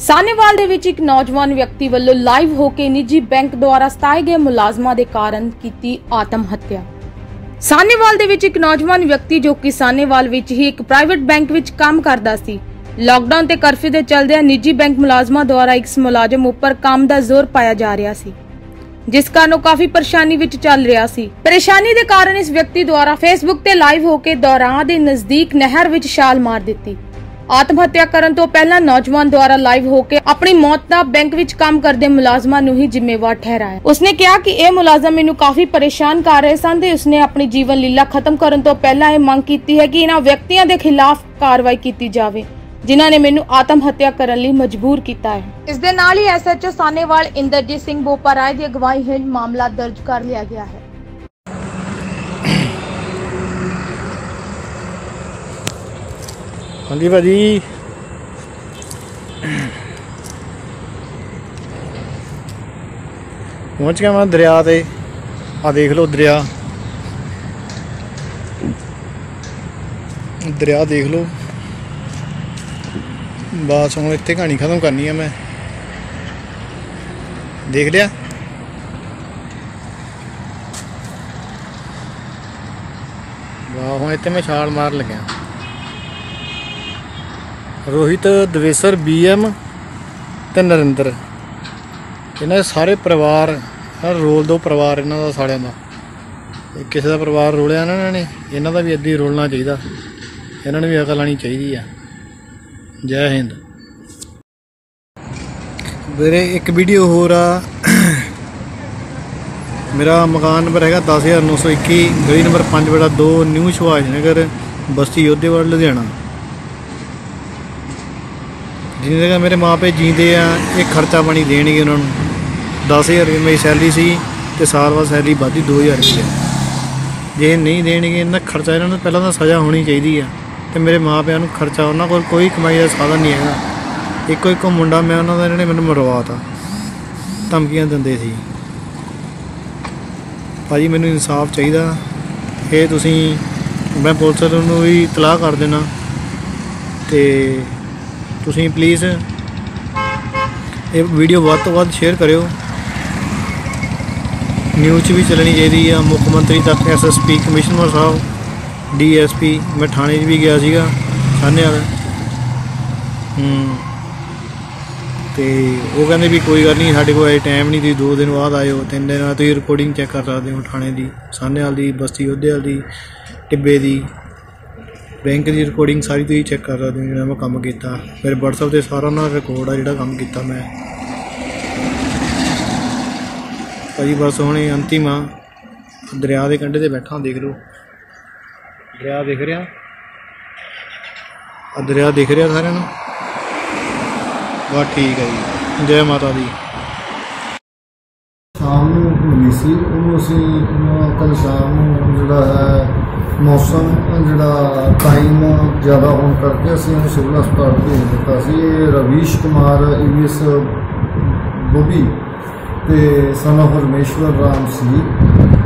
ਸਾਨੇਵਾਲ ਦੇ ਵਿੱਚ ਇੱਕ ਨੌਜਵਾਨ ਵਿਅਕਤੀ ਵੱਲੋਂ ਲਾਈਵ ਹੋ ਕੇ ਨਿੱਜੀ ਬੈਂਕ ਦੁਆਰਾ ਸਤਾਏ ਗਏ ਮੁਲਾਜ਼ਮਾਂ ਦੇ ਕਾਰਨ ਕੀਤੀ ਆਤਮ ਹੱਤਿਆ। ਸਾਨੇਵਾਲ ਦੇ ਵਿੱਚ ਇੱਕ ਨੌਜਵਾਨ ਵਿਅਕਤੀ ਜੋ ਕਿ ਸਾਨੇਵਾਲ ਵਿੱਚ ਹੀ ਇੱਕ ਪ੍ਰਾਈਵੇਟ ਬੈਂਕ ਵਿੱਚ ਕੰਮ ਕਰਦਾ ਸੀ। ਲਾਕਡਾਊਨ ਤੇ ਕਰਫਿਊ ਦੇ ਚੱਲਦਿਆਂ ਨਿੱਜੀ ਬੈਂਕ ਮੁਲਾਜ਼ਮਾਂ ਦੁਆਰਾ ਇੱਕ ਮੁਲਾਜ਼ਮ ਉੱਪਰ ਕੰਮ ਦਾ ਜ਼ੋਰ ਪਾਇਆ ਜਾ ਰਿਹਾ ਸੀ, ਜਿਸ ਕਾਰਨ ਉਹ ਕਾਫੀ ਪਰੇਸ਼ਾਨੀ ਵਿੱਚ ਚੱਲ ਰਿਹਾ ਸੀ। ਪਰੇਸ਼ਾਨੀ ਦੇ ਕਾਰਨ ਇਸ ਵਿਅਕਤੀ ਦੁਆਰਾ ਫੇਸਬੁੱਕ ਤੇ ਲਾਈਵ ਹੋ ਕੇ ਦੌਰਾਨ ਦੇ ਨਜ਼ਦੀਕ ਨਹਿਰ ਵਿੱਚ ਛਾਲ ਮਾਰ ਦਿੱਤੀ। ਆਤਮ ਹੱਤਿਆ ਕਰਨ ਤੋਂ ਪਹਿਲਾਂ ਨੌਜਵਾਨ ਦੁਆਰਾ ਲਾਈਵ ਹੋ ਕੇ ਆਪਣੀ ਮੌਤ ਦਾ ਬੈਂਕ ਵਿੱਚ ਕੰਮ ਕਰਦੇ ਮੁਲਾਜ਼ਮਾਂ ਨੂੰ ਹੀ ਜ਼ਿੰਮੇਵਾਰ ਠਹਿਰਾਇਆ। ਉਸਨੇ ਕਿਹਾ ਕਿ ਇਹ ਮੁਲਾਜ਼ਮ ਮੈਨੂੰ ਕਾਫੀ ਪਰੇਸ਼ਾਨ ਕਰ ਰਹੇ ਸਨ ਤੇ ਉਸਨੇ ਆਪਣੀ ਜੀਵਨ ਲੀਲਾ ਖਤਮ ਕਰਨ ਤੋਂ ਪਹਿਲਾਂ ਇਹ ਮੰਗ ਕੀਤੀ ਹੈ ਕਿ ਇਹਨਾਂ ਵਿਅਕਤੀਆਂ ਦੇ ਖਿਲਾਫ ਕਾਰਵਾਈ ਕੀਤੀ ਜਾਵੇ, ਜਿਨ੍ਹਾਂ ਨੇ ਮੈਨੂੰ ਆਤਮ ਹੱਤਿਆ ਕਰਨ ਲਈ ਮਜਬੂਰ ਕੀਤਾ ਹੈ। ਇਸ ਦੇ ਨਾਲ ਹੀ ਐਸਐਚਓ ਸਾਨੇਵਾਲ ਇੰਦਰਜੀਤ ਸਿੰਘ ਬੋਪਰਾਏ ਦੀ ਅਗਵਾਈ ਹੇਠ ਮਾਮਲਾ ਦਰਜ ਕਰ ਲਿਆ ਗਿਆ ਹੈ। ਹਾਂਜੀ ਭਾਜੀ। ਪਹੁੰਚ ਗਿਆ ਮੈਂ ਦਰਿਆ ਤੇ। ਆ ਦੇਖ ਲਓ ਦਰਿਆ। ਦਰਿਆ ਦੇਖ ਲਓ। ਬਸ, ਹੁਣ ਇੱਥੇ ਕਹਾਣੀ ਖਤਮ ਕਰਨੀ ਆ ਮੈਂ। ਦੇਖ ਲਿਆ? ਵਾਹ, ਹੁਣ ਇੱਥੇ ਮੈਂ ਛਾਲ ਮਾਰ ਲੱਗਿਆ। ਰੋਹਿਤ, ਦਵੇਸਰ, ਬੀਐਮ ਤੇ ਨਰਿੰਦਰ। ਇਹਨਾਂ ਦੇ ਸਾਰੇ ਪਰਿਵਾਰ, ਹਰ ਰੋਲ ਦੋ ਪਰਿਵਾਰ ਇਹਨਾਂ ਦਾ ਸਾਰਿਆਂ ਦਾ। ਕਿਸੇ ਦਾ ਪਰਿਵਾਰ ਰੋਲਿਆ ਨਾ ਇਹਨਾਂ ਨੇ, ਇਹਨਾਂ ਦਾ ਵੀ ਇੱਦਾਂ ਹੀ ਰੋਲਣਾ ਚਾਹੀਦਾ। ਇਹਨਾਂ ਨੂੰ ਵੀ ਅਕਲ ਆਣੀ ਚਾਹੀਦੀ ਆ। ਜੈ ਹਿੰਦ। ਵੀਰੇ, ਇੱਕ ਵੀਡੀਓ ਹੋਰ ਆ। ਮੇਰਾ ਮਕਾਨ ਨੰਬਰ ਹੈਗਾ 10921 ਗਲੀ ਨੰਬਰ 5 ਬੜਾ 2 ਨਿਊ ਸੁਭਾਸ਼ ਨਗਰ, ਬਸਤੀ ਯੋਧੇਵਾਲ, ਲੁਧਿਆਣਾ। ਜਿੰਨੇ ਤੱਕ ਮੇਰੇ ਮਾਪੇ ਜੀਂਦੇ ਆ, ਇਹ ਖਰਚਾ ਪਾਣੀ ਦੇਣਗੇ ਉਹਨਾਂ ਨੂੰ। 10000 ਰੁਪਏ ਮੇਰੀ ਸੈਲਰੀ ਸੀ ਤੇ ਸਾਲ ਬਾਅਦ ਸੈਲਰੀ ਵਧੀ 2000 ਰੁਪਏ। ਜੇ ਨਹੀਂ ਦੇਣਗੇ ਇਹਨਾਂ ਖਰਚਾ ਇਹਨਾਂ ਨੂੰ ਪਹਿਲਾਂ ਤਾਂ ਸਜ਼ਾ ਹੋਣੀ ਚਾਹੀਦੀ ਆ। ਤੇ ਮੇਰੇ ਮਾਪਿਆਂ ਨੂੰ ਖਰਚਾ ਉਹਨਾਂ ਕੋਲ ਕੋਈ ਕਮਾਈ ਦਾ ਸਾਧਨ ਨਹੀਂ ਹੈਗਾ। ਇੱਕੋ ਇੱਕੋ ਮੁੰਡਾ ਮੈਂ ਉਹਨਾਂ ਦਾ ਇਹਨਾਂ ਨੇ ਮੈਨੂੰ ਮਰਵਾਤਾ। ਧਮਕੀਆਂ ਦਿੰਦੇ ਸੀ। ਭਾਜੀ, ਮੈਨੂੰ ਇਨਸਾਫ ਚਾਹੀਦਾ। ਇਹ ਤੁਸੀਂ, ਮੈਂ ਪੁਲਿਸ ਨੂੰ ਵੀ ਇਤਲਾਹ ਕਰ ਦੇਣਾ। ਤੇ ਤੁਸੀਂ ਪਲੀਜ਼ ਇਹ ਵੀਡੀਓ ਵੱਧ ਤੋਂ ਵੱਧ ਸ਼ੇਅਰ ਕਰਿਓ। ਨਿਊਜ਼ 'ਚ ਵੀ ਚੱਲਣੀ ਚਾਹੀਦੀ ਆ। ਮੁੱਖ ਮੰਤਰੀ ਤੱਕ ਐਸਐਸਪੀ ਕਮਿਸ਼ਨਰ ਸਾਹਿਬ ਡੀਐਸਪੀ ਮੈਂ ਥਾਣੇ 'ਚ ਵੀ ਗਿਆ ਸੀਗਾ ਸਾਹਨੇ ਵਾਲਾ। ਹੂੰ। ਤੇ ਉਹ ਕਹਿੰਦੇ ਵੀ ਕੋਈ ਗੱਲ ਨਹੀਂ, ਸਾਡੇ ਕੋਲ ਇਹ ਟਾਈਮ ਨਹੀਂ ਤੁਸੀਂ ਦੋ ਦਿਨ ਬਾਅਦ ਆਇਓ, ਤਿੰਨ ਦਿਨ ਬਾਅਦ ਤੁਸੀਂ ਰਿਕਾਰਡਿੰਗ ਚੈੱਕ ਕਰ ਸਕਦੇ ਹੋ ਥਾਣੇ ਦੀ ਸਾਹਨੇ ਵਾਲ ਦੀ, ਬਸਤੀ ਉਹਦੇ ਦੀ, ਟਿੱਬੇ ਦੀ। ਬੈਂਕ ਦੀ ਰਿਕਾਰਡਿੰਗ ਸਾਰੀ ਤੁਸੀਂ ਚੈੱਕ ਕਰ ਸਕਦੇ ਹੋ ਜਿਹੜਾ ਮੈਂ ਕੰਮ ਕੀਤਾ। ਮੇਰੇ WhatsApp ਤੇ ਸਾਰਾ ਉਹਨਾਂ ਦਾ ਰਿਕਾਰਡ ਆ ਜਿਹੜਾ ਕੰਮ ਕੀਤਾ ਮੈਂ। ਭਾਜੀ ਬਸ ਹੁਣ ਇਹ ਅੰਤਿਮ ਆ। ਦਰਿਆ ਦੇ ਕੰਢੇ ਤੇ ਬੈਠਾ ਦੇਖ ਲਓ। ਦਰਿਆ ਦਿਖ ਰਿਹਾ? ਆ ਦਰਿਆ ਦਿਖ ਰਿਹਾ ਸਾਰਿਆਂ ਨੂੰ? ਬਸ ਠੀਕ ਹੈ ਜੀ। ਜੈ ਮਾਤਾ ਦੀ। ਸ਼ਾਮ ਨੂੰ ਹੋਈ ਸੀ। ਉਹਨੂੰ ਅਸੀਂ ਕੱਲ ਸ਼ਾਮ ਨੂੰ ਜਿਹੜਾ ਹੈ ਮੌਸਮ ਜਿਹੜਾ ਟਾਈਮ ਜ਼ਿਆਦਾ ਹੋਣ ਕਰਕੇ ਅਸੀਂ ਉਹਨੂੰ ਸਿਵਲ ਹਸਪਤਾਲ ਭੇਜ ਦਿੱਤਾ ਸੀ। ਇਹ ਰਵੀਸ਼ ਕੁਮਾਰ ਈਵੀਐਸ ਬੋਬੀ ਤੇ ਸਨ of ਰਮੇਸ਼ਵਰ ਰਾਮ ਸੀ।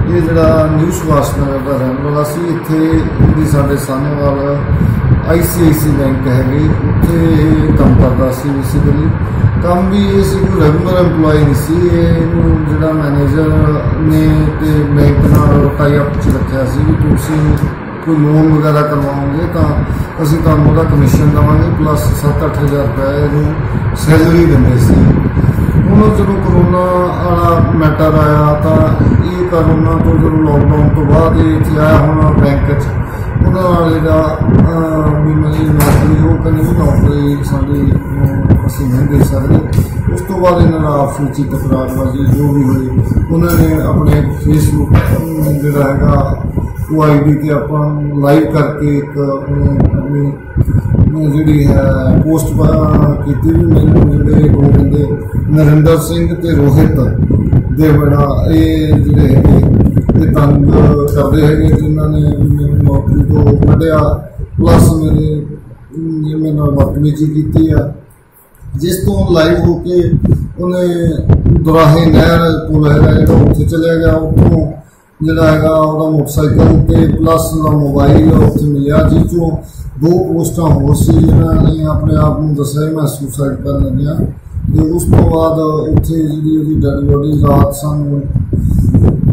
ਇਹ ਜਿਹੜਾ ਨਿਊ ਸੁਭਾਸ਼ ਨਗਰ ਦਾ ਰਹਿਣ ਵਾਲਾ ਸੀ। ਇੱਥੇ ਇਹਦੀ ਸਾਡੇ ਸਾਹਮਣੇ ਆਈਸੀਆਈਸੀ ਬੈਂਕ ਹੈਗੀ। ਉੱਥੇ ਇਹ ਕੰਮ ਕਰਦਾ ਸੀ ਬੇਸਿਕਲੀ ਕੰਮ ਵੀ ਇਹ ਸੀ ਕੋਈ ਰੈਗੂਲਰ EMPLOYE ਨਹੀਂ ਸੀ ਇਹ ਇਹਨੂੰ ਜਿਹੜਾ ਮੈਨੇਜਰ ਨੇ ਤੇ ਬੈਂਕ ਨਾਲ ਟਾਈ ਅਪ ਚ ਰੱਖਿਆ ਸੀ ਵੀ ਤੁਸੀਂ ਕੋਈ ਲੋਨ ਵਗੈਰਾ ਕਰਵਾਓਗੇ ਤਾਂ ਅਸੀਂ ਤੁਹਾਨੂੰ ਉਹਦਾ ਕਮਿਸ਼ਨ ਦੇਵਾਂਗੇ ਪਲੱਸ 7-8000 ਰੁਪਏ ਇਹਨੂੰ ਸੈਲਰੀ ਦਿੰਦੇ ਸੀ। ਹੁਣ ਜਦੋਂ ਕਰੋਨਾ ਵਾਲਾ ਮੈਟਰ ਆਇਆ ਤਾਂ ਇਹ ਕਰੋਨਾ ਤੋਂ ਜਦੋਂ ਲੋਕਡਾਊਨ ਤੋਂ ਬਾਅਦ ਇਹ ਇੱਥੇ ਆਇਆ ਹੁਣ ਬੈਂਕ 'ਚ ਉਹਨਾਂ ਨਾਲ ਜਿਹੜਾ ਅਹ, ਵੀ ਮੇਰੀ ਨੌਕਰੀ ਉਹ ਕਹਿੰਦੇ ਨੌਕਰੀ ਸਾਡੀ ਅਸੀਂ ਨਹੀਂ ਦੇ ਸਕਦੇ। ਉਸ ਤੋਂ ਬਾਅਦ ਇਹਨਾਂ ਦਾ ਆਪਸ ਵਿੱਚ ਹੀ ਤਕਰਾਰਬਾਜ਼ੀ ਜੋ ਵੀ ਹੋਈ ਉਹਨਾਂ ਨੇ ਆਪਣੇ ਫੇਸਬੁੱਕ ਜਿਹੜਾ ਹੈਗਾ, ਉਹ ਆਈਡੀ ਤੇ ਆਪਾਂ ਲਾਈਵ ਕਰਕੇ ਇੱਕ ਆਪਣੀ ਆਪਣੀ ਜਿਹੜੀ ਹੈ ਪੋਸਟ ਕੀਤੀ ਵੀ ਮੈਨੂੰ ਜਿਹੜੇ ਦੋ ਬੰਦੇ, ਨਰਿੰਦਰ ਸਿੰਘ ਤੇ ਰੋਹਿਤ ਦੇ ਬੜਾ ਇਹ ਜਿਹੜੇ ਹੈਗੇ, ਇਹ ਤੰਗ ਕਰਦੇ ਹੈਗੇ, ਜਿਨ੍ਹਾਂ ਨੇ ਮੈਨੂੰ ਨੌਕਰੀ ਤੋਂ ਕੱਢਿਆ ਪਲੱਸ ਮੇਰੇ ਜਿਵੇਂ ਮੇਰੇ ਨਾਲ ਬਦਤਮੀਜ਼ੀ ਕੀਤੀ ਆ। ਜਿਸ ਤੋਂ ਲਾਈਵ ਹੋ ਕੇ ਉਹਨੇ ਦੁਰਾਹੇ ਨਹਿਰ ਪੁਲ ਹੈਗਾ, ਜਿਹੜਾ ਉੱਥੇ ਚਲਿਆ ਗਿਆ, ਉੱਥੋਂ ਜਿਹੜਾ ਹੈਗਾ ਉਹਦਾ ਮੋਟਰਸਾਈਕਲ ਤੇ ਪਲੱਸ ਦਾ ਮੋਬਾਈਲ ਉੱਥੇ ਮਿਲਿਆ, ਜਿਸ ਚੋਂ ਦੋ ਪੋਸਟਾਂ ਹੋਰ ਸੀ ਜਿਹਨਾਂ ਨੇ ਆਪਣੇ ਆਪ ਨੂੰ ਦੱਸਿਆ, ਮੈਂ ਸੁਸਾਈਡ ਕਰਨ ਲੱਗਿਆ। ਤੇ ਉਸ ਤੋਂ ਬਾਅਦ ਉੱਥੇ ਜਿਹੜੀ ਉਹਦੀ ਡੈਡ ਬੋਡੀ ਰਾਤ ਸਾਨੂੰ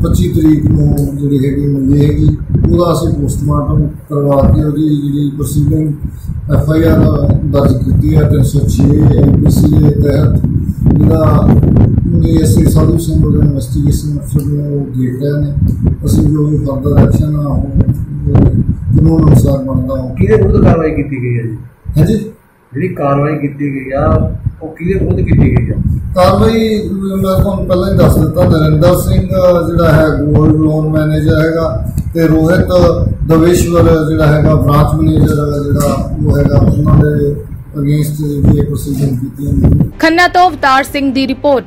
25 ਤਰੀਕ ਨੂੰ ਜਿਹੜੀ ਹੈਗੀ ਮਿਲੀ ਹੈਗੀ, ਉਹਦਾ ਅਸੀਂ ਪੋਸਟਮਾਰਟਮ ਕਰਵਾ ਕੇ ਉਹਦੀ ਜਿਹੜੀ ਪ੍ਰੋਸੀਡਿੰਗ ਐਫ ਆਈ ਆਰ ਦਰਜ ਕੀਤੀ ਹੈ 306 ਐਮਪੀਸੀ ਦੇ ਤਹਿਤ। ਜਿਹੜਾ ਅਸੀਂ ਸਾਧੂ ਸਿੰਘ ਦੇ ਇਨਵੈਸਟੀਗੇਸ਼ਨ ਅਫਸਰ ਨੇ ਉਹ ਦੇਖ ਰਹੇ ਨੇ। ਅਸੀਂ ਜੋ ਵੀ ਫਰਦਰ ਐਕਸ਼ਨ ਆ ਉਹ ਕਾਨੂੰਨ ਅਨੁਸਾਰ ਬਣਦਾ ਉਹ। ਕਿਹਦੇ ਵਿਰੁੱਧ ਕਾਰਵਾਈ ਕੀਤੀ ਗਈ ਹੈ ਜੀ? ਹਾਂਜੀ? ਜਿਹੜੀ ਕਾਰਵਾਈ ਕੀਤੀ ਗਈ ਆ ਉਹ ਕਿਹਦੇ ਵਿਰੁੱਧ ਕੀਤੀ ਗਈ ਆ? ਕਾਰਵਾਈ ਮੈਂ ਤੁਹਾਨੂੰ ਪਹਿਲਾਂ ਹੀ ਦੱਸ ਦਿੱਤਾ ਨਰਿੰਦਰ ਸਿੰਘ ਜਿਹੜਾ ਹੈ ਗੋਲਡ ਲੋਨ ਮੈਨੇਜਰ ਹੈਗਾ। ਤੇ ਰੋਹਿਤ ਦਵੇਸ਼ਵਰ ਜਿਹੜਾ ਹੈਗਾ ਬ੍ਰਾਂਚ ਮੈਨੇਜਰ ਜਿਹੜਾ ਉਹ ਹੈਗਾ, ਉਹਨਾਂ ਦੇ ਅਗੇਂਸਟ ਜਿਹੜੀ ਪ੍ਰੋਸੀਜਰ ਕੀਤੀ ਖੰਨਾ ਤੋਂ ਅਵਤਾਰ ਸਿੰਘ ਦੀ ਰਿਪੋਰਟ।